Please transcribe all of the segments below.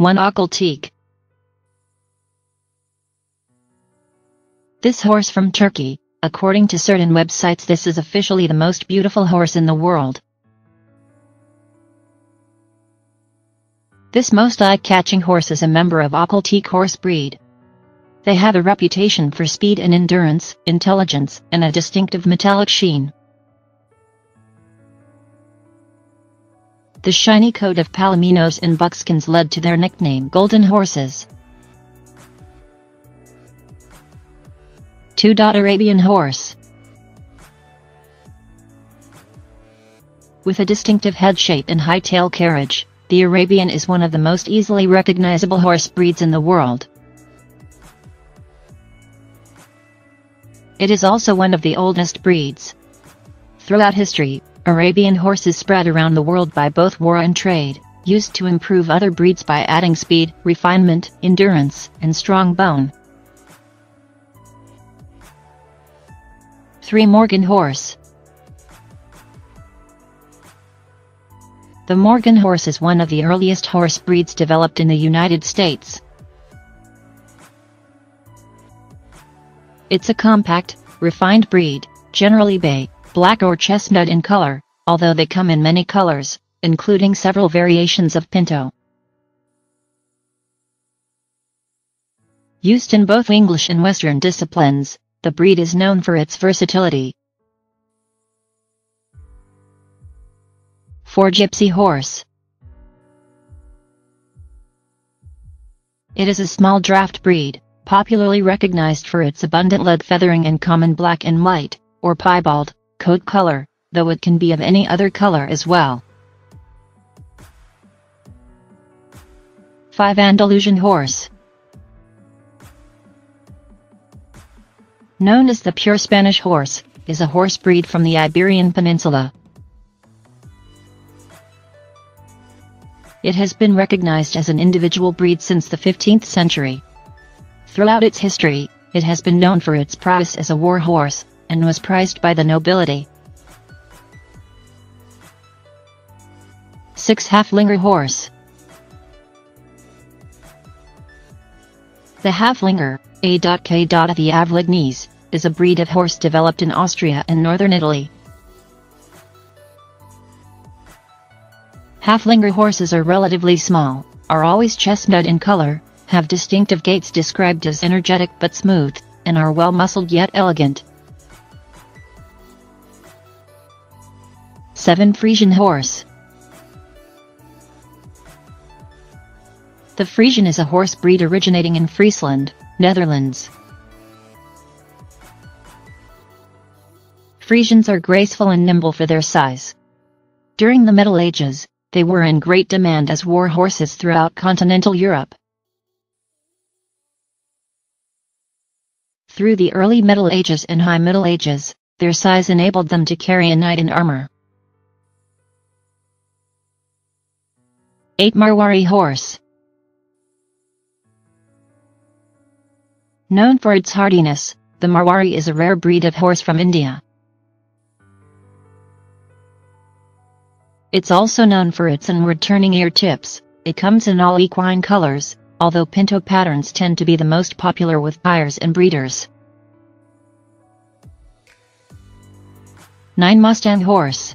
1 Akhal-Teke. This horse from Turkey, according to certain websites this is officially the most beautiful horse in the world. This most eye-catching horse is a member of Akhal-Teke horse breed. They have a reputation for speed and endurance, intelligence, and a distinctive metallic sheen. The shiny coat of palominos and buckskins led to their nickname Golden Horses. 2. Arabian Horse With a distinctive head shape and high tail carriage, the Arabian is one of the most easily recognizable horse breeds in the world. It is also one of the oldest breeds. Throughout history, Arabian horses spread around the world by both war and trade, used to improve other breeds by adding speed, refinement, endurance, and strong bone. 3 Morgan Horse The Morgan horse is one of the earliest horse breeds developed in the United States. It's a compact, refined breed, generally bay, black or chestnut in color, although they come in many colors, including several variations of pinto. Used in both English and Western disciplines, the breed is known for its versatility. 4 Gypsy Horse It is a small draft breed, popularly recognized for its abundant lead feathering and common black and white, or piebald, coat color, though it can be of any other color as well. 5 Andalusian Horse Known as the pure Spanish horse, is a horse breed from the Iberian Peninsula. It has been recognized as an individual breed since the 15th century. Throughout its history, it has been known for its prowess as a war horse, and was prized by the nobility. 6 Haflinger Horse The Haflinger, A.K. the Avelignese, is a breed of horse developed in Austria and northern Italy. Haflinger horses are relatively small, are always chestnut in color, have distinctive gaits described as energetic but smooth, and are well muscled yet elegant. 7 Frisian Horse The Frisian is a horse breed originating in Friesland, Netherlands. Frisians are graceful and nimble for their size. During the Middle Ages, they were in great demand as war horses throughout continental Europe. Through the early Middle Ages and High Middle Ages, their size enabled them to carry a knight in armor. 8 Marwari Horse Known for its hardiness, the Marwari is a rare breed of horse from India. It's also known for its inward turning ear tips. It comes in all equine colors, although pinto patterns tend to be the most popular with buyers and breeders. 9 Mustang Horse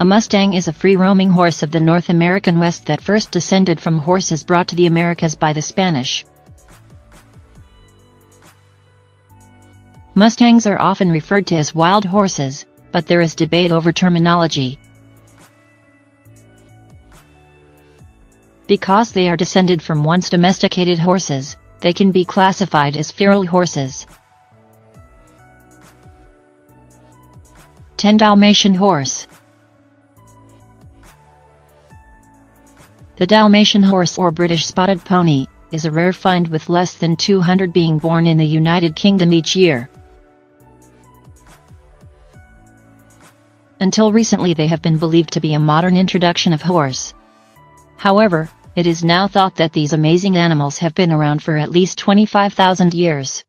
A Mustang is a free-roaming horse of the North American West that first descended from horses brought to the Americas by the Spanish. Mustangs are often referred to as wild horses, but there is debate over terminology. Because they are descended from once domesticated horses, they can be classified as feral horses. 10 Dalmatian Horse The Dalmatian horse or British spotted pony, is a rare find with less than 200 being born in the United Kingdom each year. Until recently they have been believed to be a modern introduction of horse. However, it is now thought that these amazing animals have been around for at least 25,000 years.